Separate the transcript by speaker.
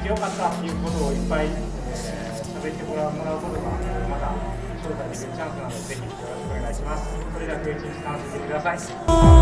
Speaker 1: 来てよかったっていうことをいっぱい、えー、ってもらうことがまた招待できるチャンスなのでぜひよろしくお願いします。それでは今日一日楽しんでください。